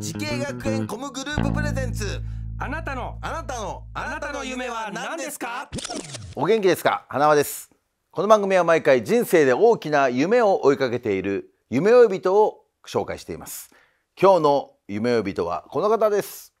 滋慶学園 COM グループプレゼンツ。あなたの。あなたの。あなたの夢は何ですか？お元気ですか？花輪です。この番組は毎回人生で大きな夢を追いかけている。夢追い人を紹介しています。今日の夢追い人はこの方です。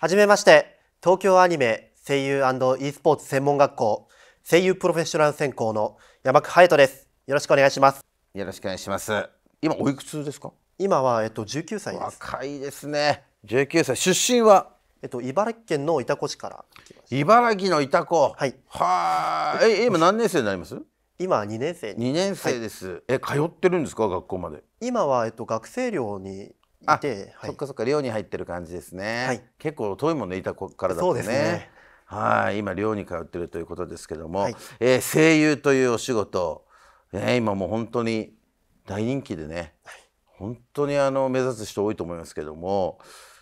はじめまして、東京アニメ声優 &e スポーツ専門学校声優プロフェッショナル専攻の山来勇人です。よろしくお願いします。よろしくお願いします。今おいくつですか？今はえっと19歳です。若いですね。19歳出身は？えっと茨城県の潮来市から。茨城の潮子はい。はーいえ今何年生になります？今2年生に。2年生です、え通ってるんですか？学校まで。今はえっと学生寮にいあて、はい。そっかそっか。寮に入ってる感じですね、はい。結構遠いもんね潮子からだとね。そうですねはい。今寮に通ってるということですけども、はい。えー声優というお仕事、ね、今もう本当に大人気でね、本当にあの目指す人多いと思いますけども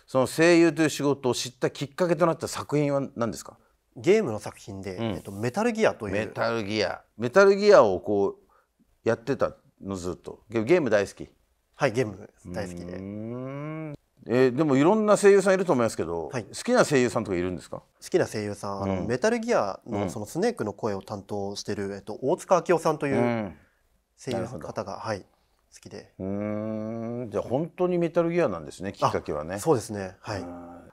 その声優という仕事を知ったきっかけとなった作品は何ですか？ゲームの作品で、ん。えっとメタルギアという。メタルギア。メタルギアをこうやってたのずっと。ゲゲーム大好き。はいゲーム大好きで。んえーでもいろんな声優さんいると思いますけど、はい。好きな声優さんとかいるんですか？好きな声優さん、あのうん。メタルギアうん。のそのスネークの声を担当してる、えっと、大塚明夫さんといううん。声優の方が、はい。好きで、うーん。じゃあ本当にメタルギアなんですねきっかけはね。そうですね。はい、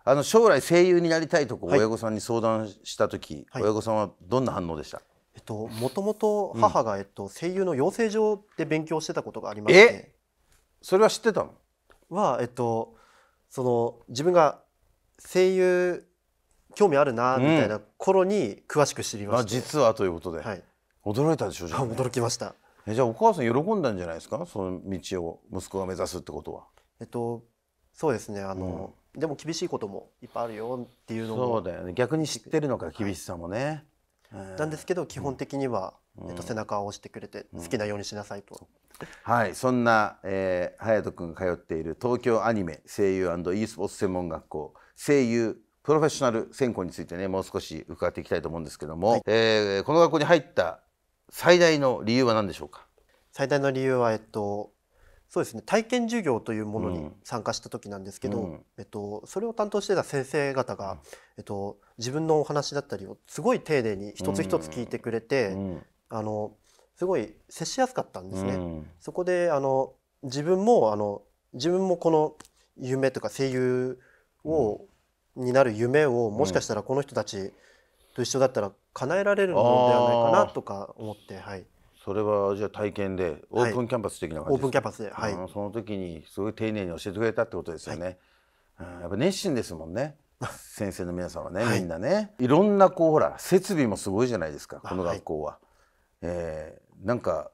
あの将来声優になりたいとこはい。親御さんに相談した時、はい。親御さんはどんな反応でした？えっと、もともと母が、えっと、声優の養成所で勉強してたことがありまして。それは知ってたの？は、えっと、その自分が声優興味あるなみたいな頃に詳しく知りまあして、実はということで、はい、驚いたでしょじゃあ、驚きました。えじゃあお母さん喜んだんじゃないですか？その道を息子が目指すってことは。えっと、そうですね。あの、でも厳しいこともいっぱいあるよっていうのも。そうだよね。逆に知ってるのか厳しさもね、うん。なんですけど基本的には、えっと、背中を押してくれて好きなようにしなさいと、はい、そんな、えー、隼人君が通っている東京アニメ声優 &e スポーツ専門学校声優プロフェッショナル専攻についてねもう少し伺っていきたいと思うんですけども、えーこの学校に入った最大の理由は何でしょうか？最大の理由は、えっと、そうですね体験授業というものにうん。参加した時なんですけど、うん。えっと、それを担当してた先生方が、えっと、自分のお話だったりをすごい丁寧に一つ一つ聞いてくれて、うんあのすごい接しやすかったんですね。うん。そこであの自分もあの自分もこの夢とか声優を、になる夢をもしかしたらこの人たちと一緒だったら叶えられるのではないかなとか思って、はい、それはじゃあ体験でオープンキャンパス的な感じオープンキャパパスで、はい、その時にすごい丁寧に教えてくれたってことですよね、うん。やっぱ熱心ですもんね。先生の皆さんはね、はい。みんなね。いろんなこうほら設備もすごいじゃないですかこの学校は、えーなんか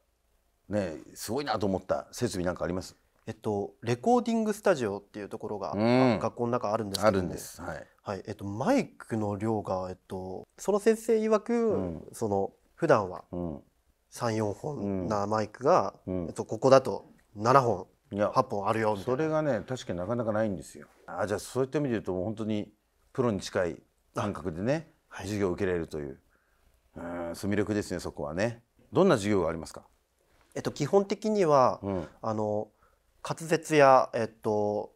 ねすごいなと思った設備なんかあります？えっとレコーディングスタジオっていうところが、うん。学校の中あるんですけども。あるんです。はい。はい。えっと、マイクの量が、えっと、その先生曰く、ん。その普段はうん。34うん本なマイクが、うん。えっと、ここだと7本いや。8本あるよみたいな。それがね確かになかなかないんですよ。あじゃあそういった意味で言うともう本当にプロに近い感覚でね、はい。授業を受けられるといううんそう魅力ですねそこはね。どんな授業がありますか、えっと、基本的には、うん。あの滑舌や、えっと、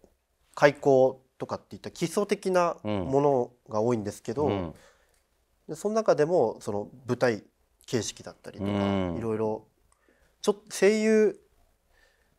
開口とかっていった基礎的なうんものが多いんですけど、うん。でその中でもその舞台形式だったりとか、うん。いろいろちょっと声優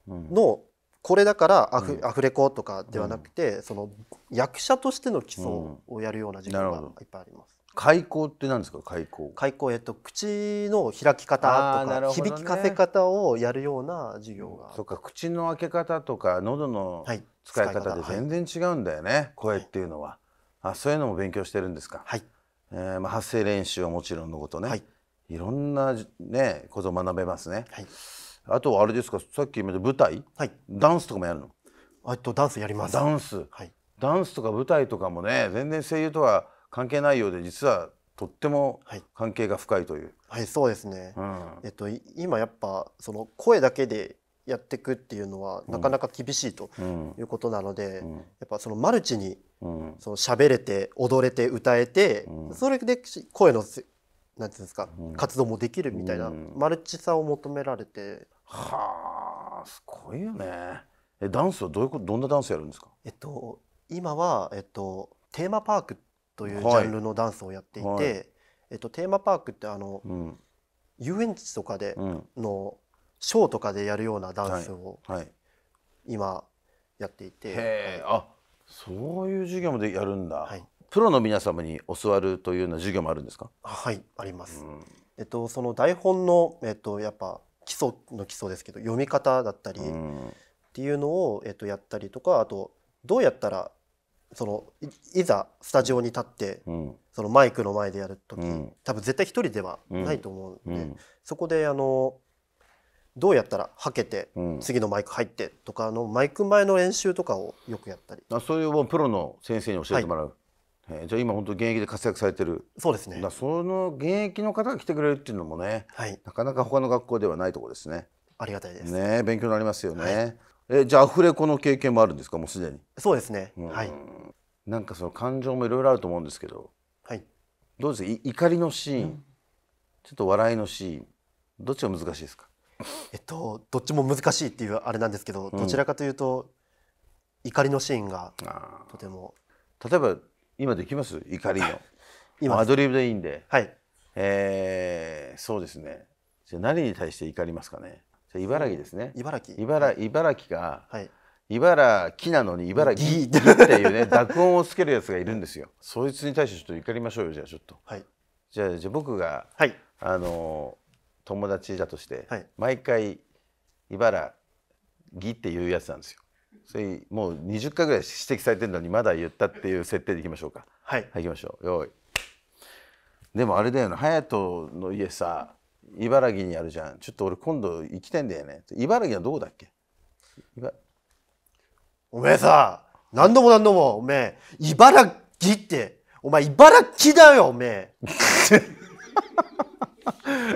うん。のこれだからアフ,、アフレコとかではなくて、その役者としての基礎をやるような授業がいっぱいあります。開口って何ですか？開口開口、えっと、口の開き方とか、ね。響きかせ方をやるような授業が、そっか口の開け方とか喉のはい。使い方で全然違うんだよね、声っていうのは、あそういうのも勉強してるんですか、はい。えーまあ、発声練習はもちろんのことね、はい。い、ろんなねことを学べますね、はいあとはあれですかさっき言った舞台？はい。ダンスとかもやるの？あとダンスやります。ダンス？はい。ダンスとか舞台とかもね全然声優とは関係ないようで実はとってもはい。関係が深いという、はい、そうですね。うん。えっとい今やっぱその声だけでやっていくっていうのはなかなか厳しいとうんいうことなので、うん。やっぱそのマルチにうん。その喋れて踊れて歌えて、うん。それでし声のせなんていうんですか、活動もできるみたいな、マルチさを求められて。はあすごいよね。えダンスはどういうこと？どんなダンスやるんですか？えっと今はえっとテーマパークというジはい。ャンルのダンスをやっていて、はい。えっとテーマパークってあのうん。遊園地とかでうん。のショーとかでやるようなダンスをはい。今やっていて、へえあそういう授業もでやるんだ、はいプロの皆様に教わるというような授業もあるんですか、はいあります。うん。えっとその台本のえっとやっぱ基礎の基礎ですけど読み方だったりっうん。ていうのをえっとやったりとかあとどうやったらそのいいざスタジオに立ってうん。そのマイクの前でやる時、うん。多分絶対一人ではないと思うんで、うん。そこであのどうやったらはけてうん。次のマイク入ってとかのマイク前の練習とかをよくやったり。あそういうもうプロの先生に教えてもらう、えーじゃあ今本当現役で活躍されてる。そうですね。だその現役の方が来てくれるっていうのもねはい。なかなか他の学校ではないところですね。ありがたいです、ね勉強になりますよね、はい。えじゃあアフレコの経験もあるんですか？もうすでに、そうですね、うん。はい。なんかその感情もいろいろあると思うんですけどはい。どうですか？い怒りのシーン、ちょっと笑いのシーン。どっちが難しいですか？えっとどっちも難しいっていうあれなんですけど、どちらかというと怒りのシーンがあとても。ー例えば今できます？怒りの。今アドリブでいいんで。はい。えー、そうですね。じゃあ何に対して怒りますかね？じゃあ茨城ですね。茨城。茨茨城がはい。茨城なのに茨城ぎっていうね濁音をつけるやつがいるんですよ。そいつに対してちょっと怒りましょうよじゃあちょっと。はい。じゃあじゃあ僕がはい。あの友達だとして、はい。毎回茨城っていうやつなんですよそれもう20回ぐらい指摘されてるのにまだ言ったっていう設定でいきましょうか。はい。はい行きましょう。よーい。でもあれだよな隼人の家さ茨城にあるじゃん。ちょっと俺今度行きたいんだよね。茨城はどこだっけ？茨おめえさ何度も何度もおめえ茨城ってお前茨城だよおめえ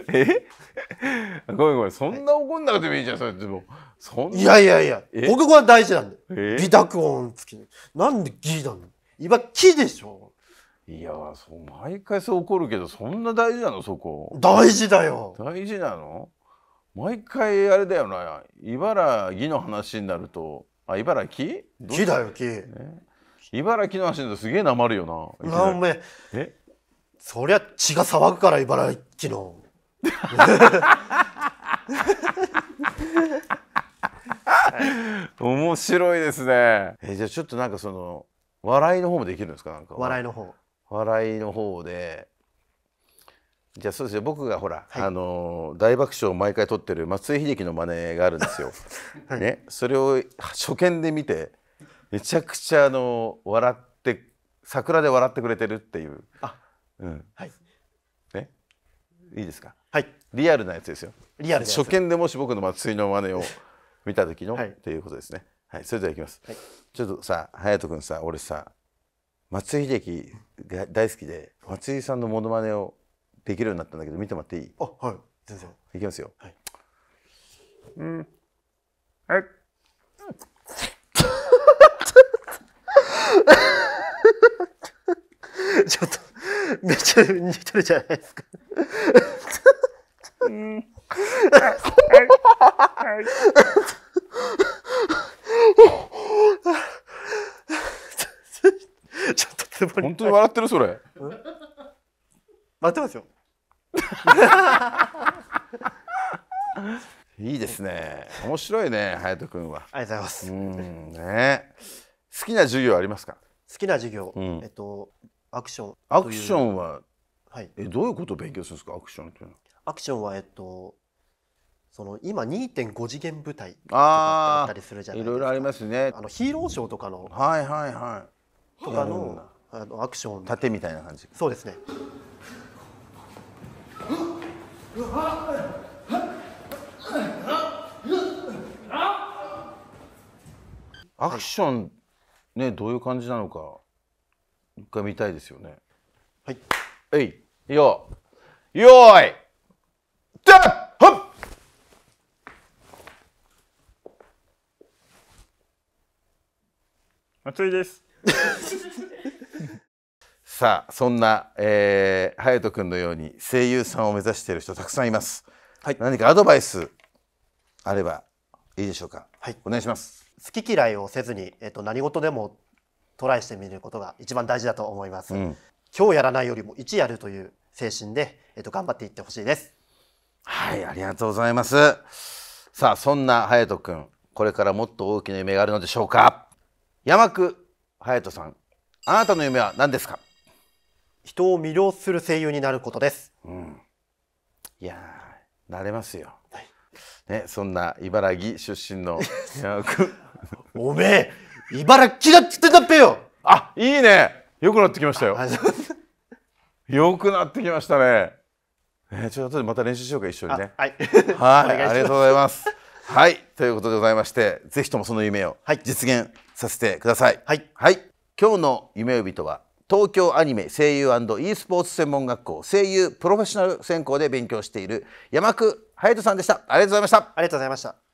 え？ごめんごめんそんな怒んなくてもいいじゃんそれでも。そんな。いやいやいやえ？国語は大事なんだよえ？美濁音付きなんでギなの茨城でしょ？いやそう毎回そう怒るけどそんな大事なのそこ。大事だよ。大事なの？毎回あれだよな。茨城の話になると。あ茨城ど木だよ木。茨城の話になるとすげえなまるよななおめえ。え？そりゃ血が騒ぐから茨城の面白いですね。えじゃあちょっとなんかその笑いの方もできるんですか？なんか。笑いの方。笑いの方で。じゃあそうですよ。僕がほら、はい。あのー大爆笑を毎回撮ってる松井秀喜の真似があるんですよ。ね、それを初見で見てめちゃくちゃあのー笑って桜で笑ってくれてるっていう。あ。うん。はい。ね、いいですか？はいリアルなやつですよ。リアル初見でもし僕の松井の真似を見た時の、はいっていうことですね。はい、それではいきます。はいちょっとさ、隼人君さ、俺さ、松井秀喜が大好きで、松井さんのモノマネをできるようになったんだけど、見てもらっていい？あはい全然いきますよ。はい。うん。はい。ちょっとめっちゃ似てるじゃないですか本当に笑ってるそれ。待ってますよいいですね。面白いね、隼人君は。ありがとうございます、うん、ね。好きな授業ありますか？好きな授業、うんえっとアクションアクションンは、はいえ、どういうことを勉強するんですか？アクションっていうのは。アクションはえっとその今2.5次元舞台とかあったりするじゃないですかいろいろありますね。あのヒーローショーとかのはいはいはい。とかのあのアクション盾みたいな感じ。そうですねアクション、ねどういう感じなのかが見たいですよね。はいえいよよーいダッはっ松井です。さあそんな、えー、隼人君のように声優さんを目指している人たくさんいます、はい。何かアドバイスあればいいでしょうか？はい。お願いします。好き嫌いをせずに、えっと、何事でもトライしてみることが一番大事だと思います、うん。今日やらないよりも一やるという精神で、えっと、頑張っていってほしいですはいありがとうございます。さあそんな隼人君これからもっと大きな夢があるのでしょうか？山久隼人さんあなたの夢は何ですか？人を魅了する声優になることです。いやーなれますよ、ね、そんな茨城出身の 山久君おめえ茨城だって言ってたっぺよ！あいいね。よくなってきましたよ。はいよくなってきましたね。ねちょっとまた練習しようか一緒にね。はいはい、ありがとうございます。はい、ということでございまして、ぜひともその夢をはい実現させてください。はいはい、今日の夢呼人は東京アニメ声優 &e スポーツ専門学校声優プロフェッショナル専攻で勉強している山久隼人さんでした。ありがとうございました。ありがとうございました